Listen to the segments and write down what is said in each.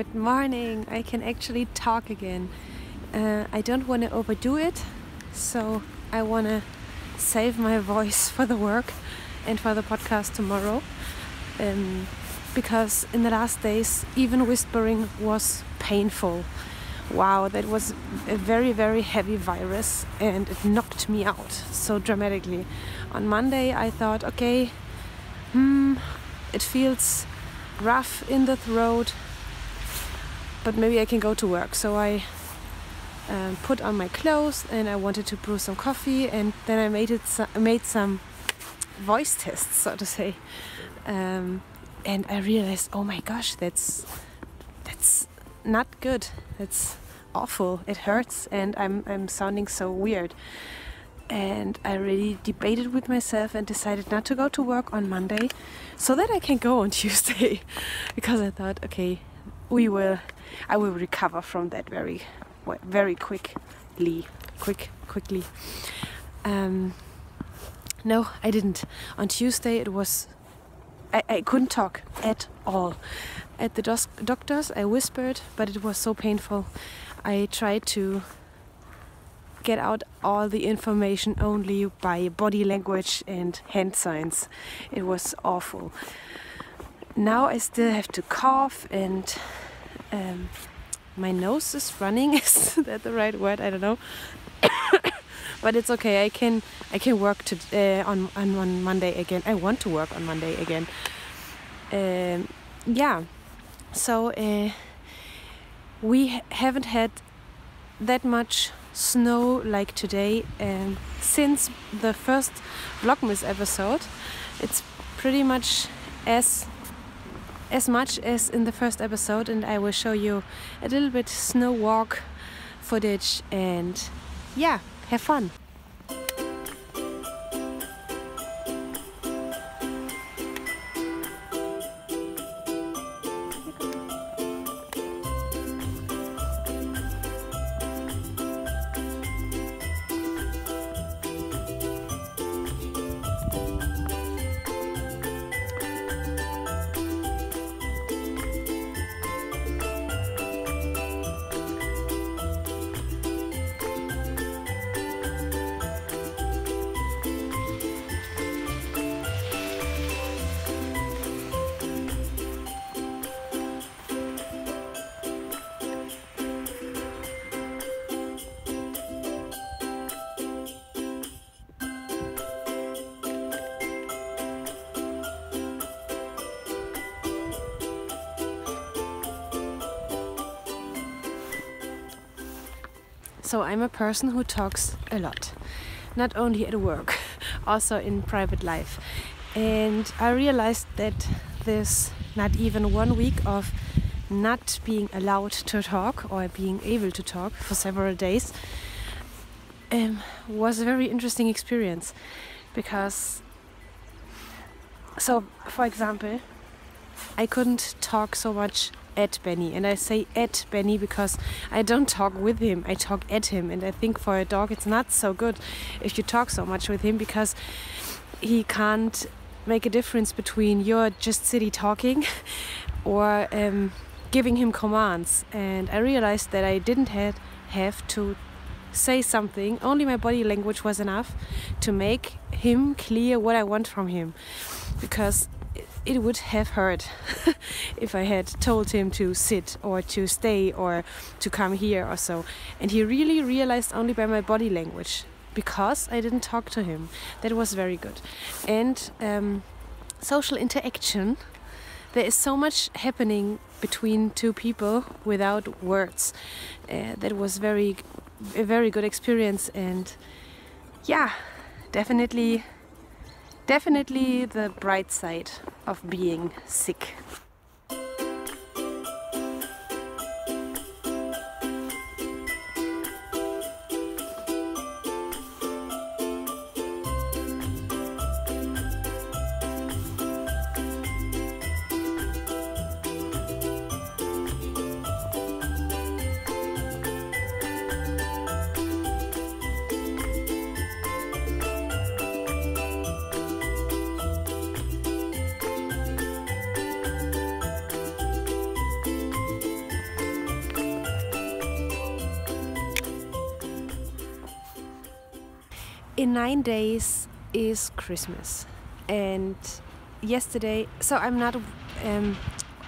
Good morning. I can actually talk again. Uh, I don't want to overdo it, so I want to save my voice for the work and for the podcast tomorrow. Um, because in the last days, even whispering was painful. Wow, that was a very, very heavy virus and it knocked me out so dramatically. On Monday, I thought, okay, hmm, it feels rough in the throat, but maybe I can go to work. So I um, put on my clothes and I wanted to brew some coffee, and then I made it made some voice tests, so to say. Um, and I realized, oh my gosh, that's that's not good. That's awful. It hurts, and I'm I'm sounding so weird. And I really debated with myself and decided not to go to work on Monday, so that I can go on Tuesday, because I thought, okay, we will, I will recover from that very, very quickly, quick, quickly. Um, no, I didn't. On Tuesday it was I, I couldn't talk at all. At the doctors, I whispered, but it was so painful. I tried to get out all the information only by body language and hand signs. It was awful. Now I still have to cough and um, my nose is running. is that the right word? I don't know. but it's okay. I can I can work to uh, on, on on Monday again. I want to work on Monday again. Um, yeah, so uh, we haven't had that much snow like today um, since the first Vlogmas episode. It's pretty much as as much as in the first episode, and I will show you a little bit snow walk footage and yeah, have fun. So I'm a person who talks a lot, not only at work, also in private life. And I realized that this not even one week of not being allowed to talk or being able to talk for several days um, was a very interesting experience because so for example i couldn't talk so much at Benny. And I say at Benny because I don't talk with him, I talk at him. And I think for a dog, it's not so good if you talk so much with him because he can't make a difference between you're just city talking or um, giving him commands. And I realized that I didn't have, have to say something, only my body language was enough to make him clear what I want from him. Because it would have hurt if I had told him to sit or to stay or to come here or so. And he really realized only by my body language because I didn't talk to him. That was very good. And um, social interaction. There is so much happening between two people without words. Uh, that was very, a very good experience, and yeah, definitely definitely the bright side of being sick. In nine days is Christmas, and yesterday. So I'm not. Um,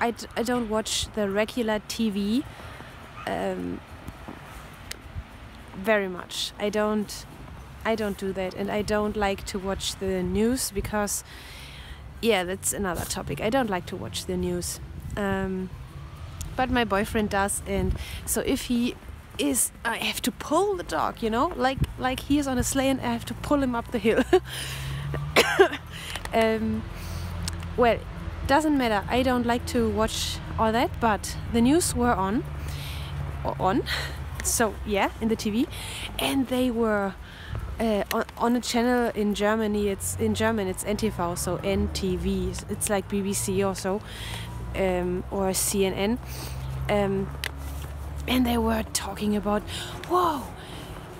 I I don't watch the regular TV. Um, very much. I don't. I don't do that, and I don't like to watch the news because, yeah, that's another topic. I don't like to watch the news. Um, but my boyfriend does, and so if he is I have to pull the dog, you know, like like he is on a sleigh and I have to pull him up the hill. um, well, doesn't matter. I don't like to watch all that, but the news were on, on, so yeah, in the TV, and they were uh, on, on a channel in Germany. It's in German. It's NTV, so NTV. It's like BBC or so, um, or CNN. Um, and they were talking about, whoa,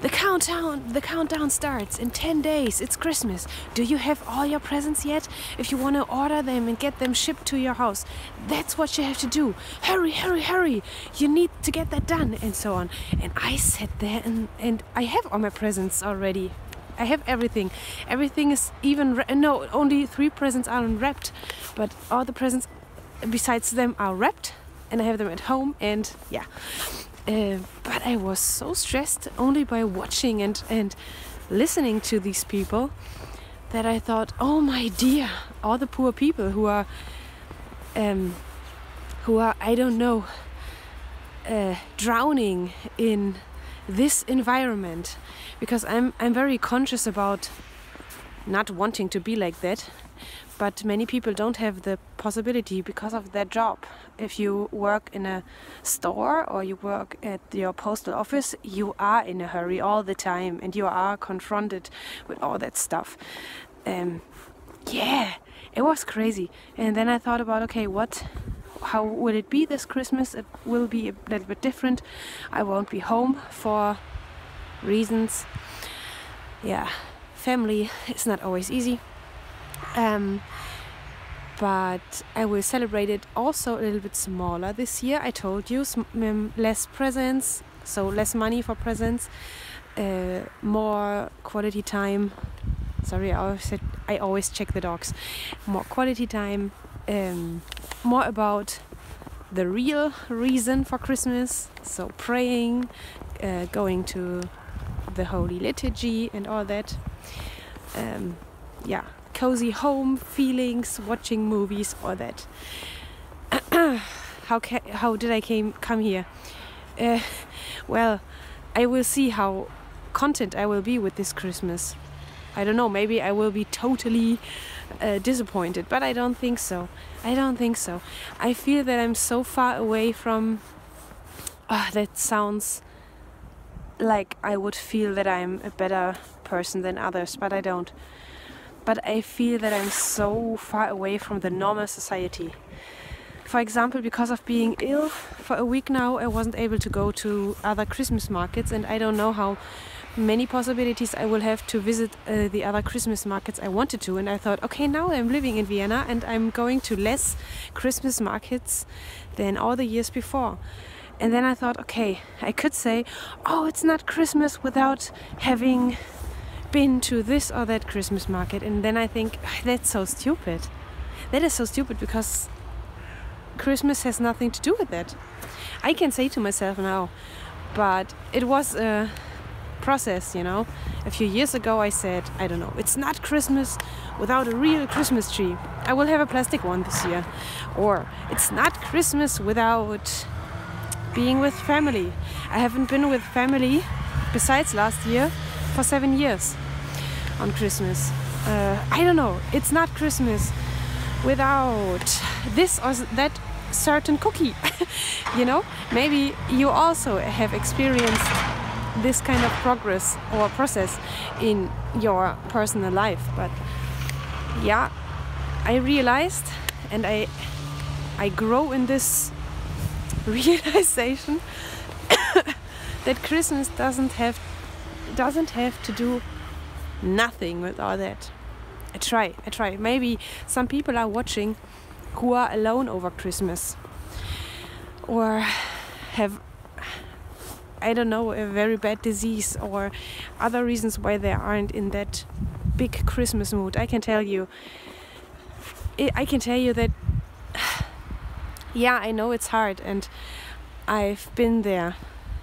the countdown, the countdown starts in 10 days. It's Christmas. Do you have all your presents yet? If you want to order them and get them shipped to your house, that's what you have to do. Hurry, hurry, hurry. You need to get that done and so on. And I sat there and, and I have all my presents already. I have everything. Everything is even no, only three presents are unwrapped, but all the presents besides them are wrapped and I have them at home and yeah. Uh, but I was so stressed only by watching and and listening to these people that I thought, oh my dear, all the poor people who are um, who are I don't know uh, drowning in this environment because I'm I'm very conscious about not wanting to be like that but many people don't have the possibility because of their job. If you work in a store or you work at your postal office, you are in a hurry all the time and you are confronted with all that stuff. Um, yeah, it was crazy. And then I thought about okay, what how will it be this Christmas? It will be a little bit different. I won't be home for reasons. Yeah, family is not always easy. Um, but I will celebrate it also a little bit smaller this year. I told you um, less presents, so less money for presents, uh, more quality time. Sorry, I always said I always check the dogs. More quality time, um, more about the real reason for Christmas. So praying, uh, going to the Holy Liturgy, and all that. Um, yeah, cozy home feelings, watching movies, all that. how how did I came come here? Uh, well, I will see how content I will be with this Christmas. I don't know. Maybe I will be totally uh, disappointed, but I don't think so. I don't think so. I feel that I'm so far away from. Uh, that sounds like I would feel that I'm a better person than others, but I don't but I feel that I'm so far away from the normal society. For example, because of being ill for a week now, I wasn't able to go to other Christmas markets, and I don't know how many possibilities I will have to visit uh, the other Christmas markets I wanted to. And I thought, okay, now I'm living in Vienna and I'm going to less Christmas markets than all the years before. And then I thought, okay, I could say, oh, it's not Christmas without having been to this or that Christmas market, and then I think ah, that's so stupid. That is so stupid because Christmas has nothing to do with that. I can say to myself now, but it was a process, you know. A few years ago, I said, I don't know, it's not Christmas without a real Christmas tree. I will have a plastic one this year. Or it's not Christmas without being with family. I haven't been with family besides last year for seven years on Christmas. Uh, I don't know. It's not Christmas without this or that certain cookie. you know, maybe you also have experienced this kind of progress or process in your personal life. But yeah, I realized and I I grow in this realization that Christmas doesn't have doesn't have to do nothing with all that. I try, I try. Maybe some people are watching who are alone over Christmas or have I don't know, a very bad disease or other reasons why they aren't in that big Christmas mood. I can tell you. I can tell you that, yeah, I know it's hard and I've been there.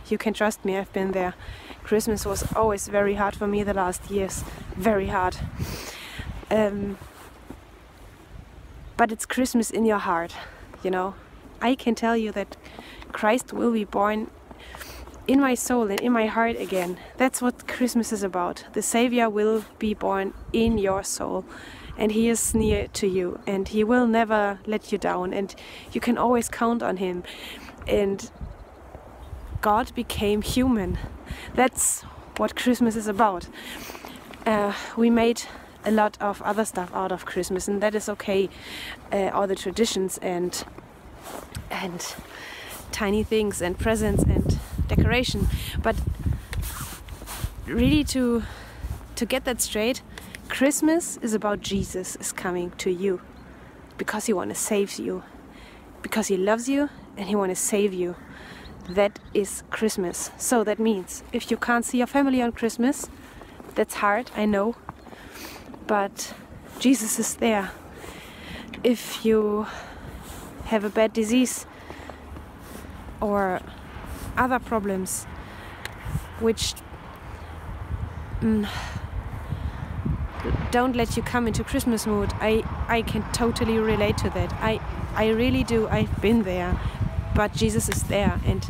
You can trust me, I've been there. Christmas was always very hard for me the last years. Very hard. Um, but it's Christmas in your heart, you know. I can tell you that Christ will be born in my soul and in my heart again. That's what Christmas is about. The Savior will be born in your soul and He is near to you and He will never let you down and you can always count on Him. And God became human. That's what Christmas is about. Uh, we made a lot of other stuff out of Christmas, and that is okay. Uh, all the traditions and and tiny things and presents and decoration, but really to to get that straight, Christmas is about Jesus is coming to you because he wants to save you, because he loves you and he wants to save you. That is Christmas. So that means if you can't see your family on Christmas, that's hard, I know, but Jesus is there. If you have a bad disease or other problems which mm, don't let you come into Christmas mood, I, I can totally relate to that. I, I really do. I've been there. But Jesus is there and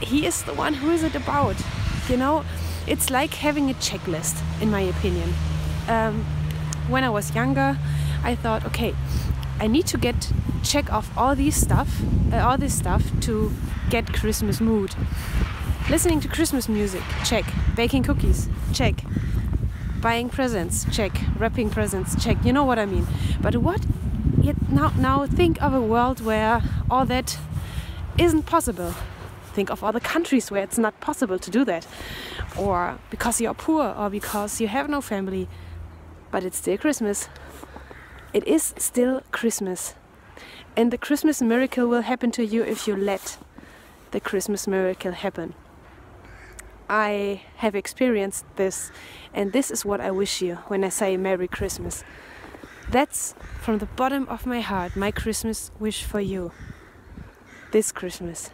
He is the one who is it about. You know, it's like having a checklist, in my opinion. Um, when I was younger, I thought, okay, I need to get check off all these stuff, uh, all this stuff to get Christmas mood. Listening to Christmas music, check. Baking cookies, check. Buying presents, check. Wrapping presents, check. You know what I mean. But what? Yet now, now think of a world where all that isn't possible. Think of other countries where it's not possible to do that or because you're poor or because you have no family. But it's still Christmas. It is still Christmas. And the Christmas miracle will happen to you if you let the Christmas miracle happen. I have experienced this, and this is what I wish you when I say Merry Christmas. That's from the bottom of my heart my Christmas wish for you this Christmas.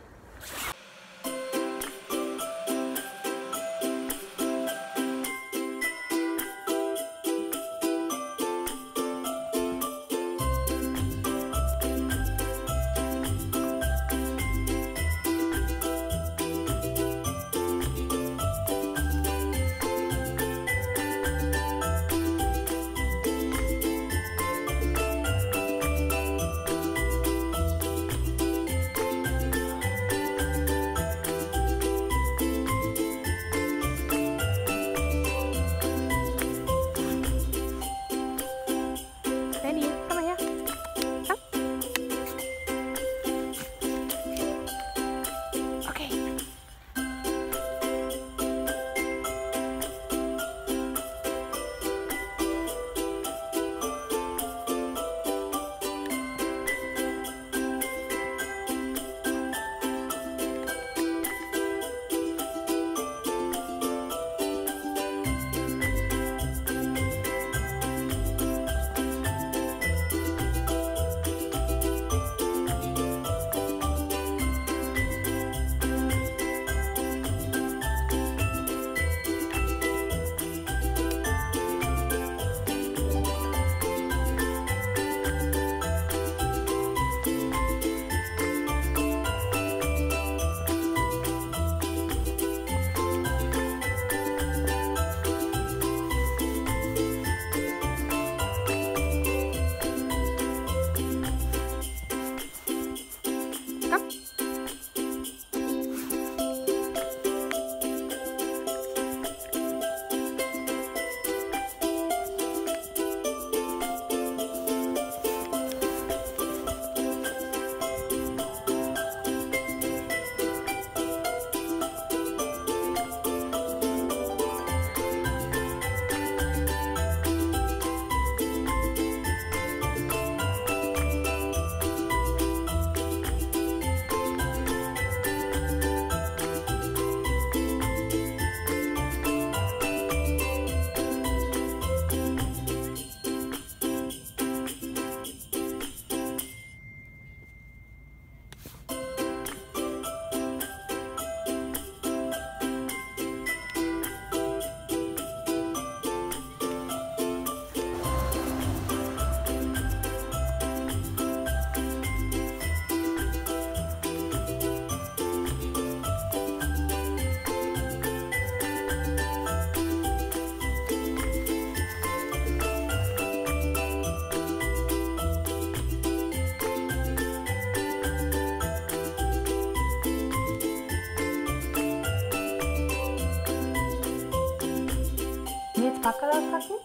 ফাঁকা থাকে?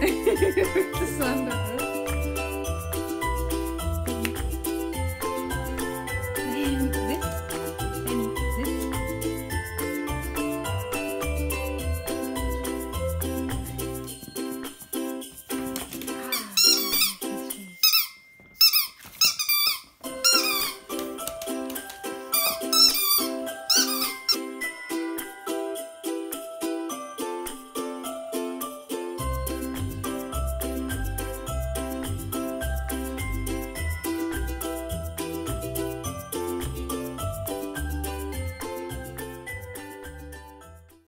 嘿嘿嘿，吃酸的。